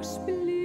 i